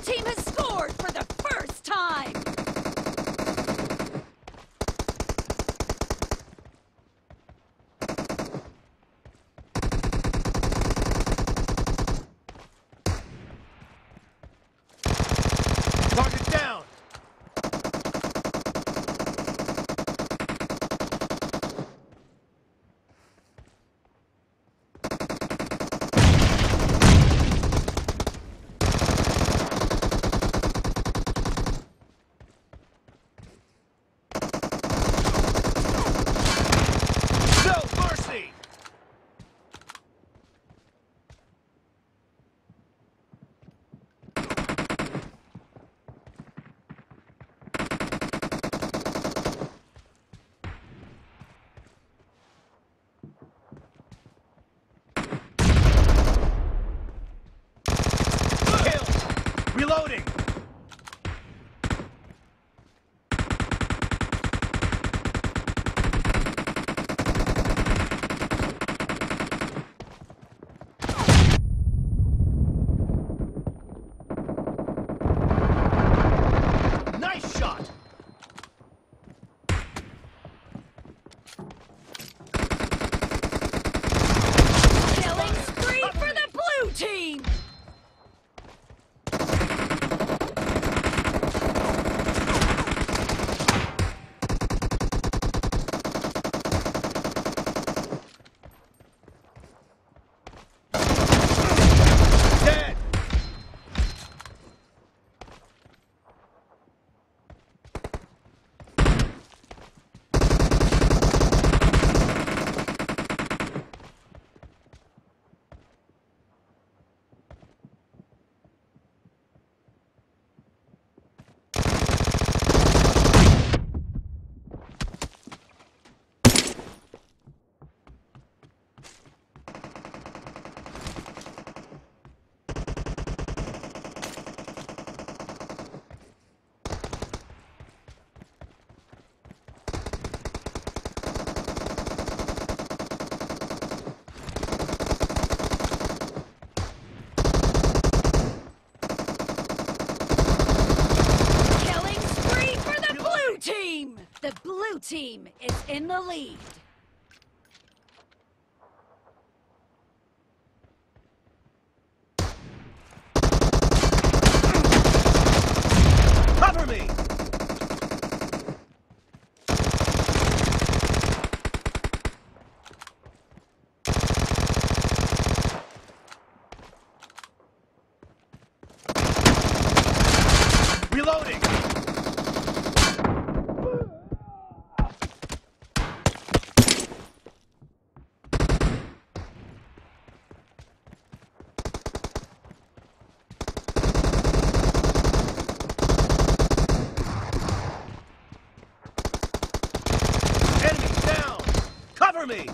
team has scored for the Reloading! Nice shot! Killing spree for the blue team! Dead! Killing spree for the blue team! The blue team is in the lead. Cover me! Reloading! Me!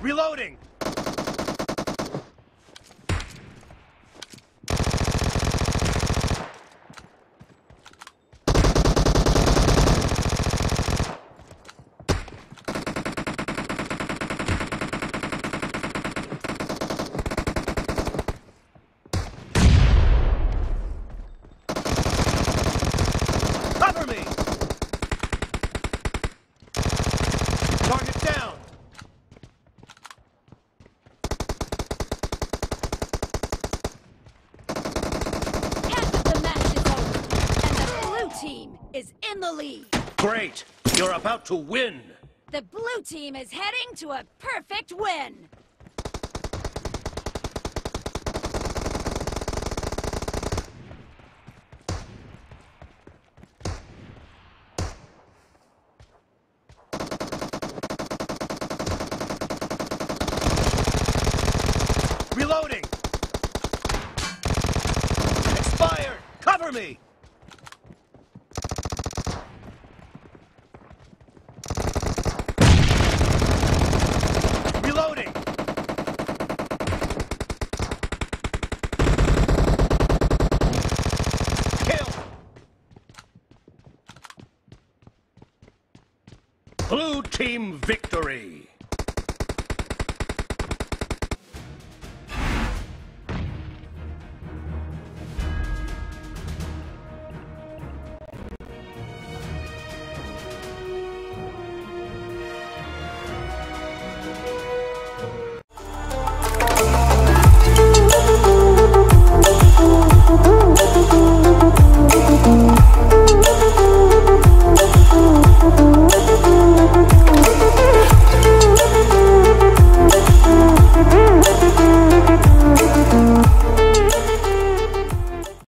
Reloading! the lead. Great. You're about to win. The blue team is heading to a perfect win. Reloading. Expired. Cover me. Reloading. Kill. Blue team victory.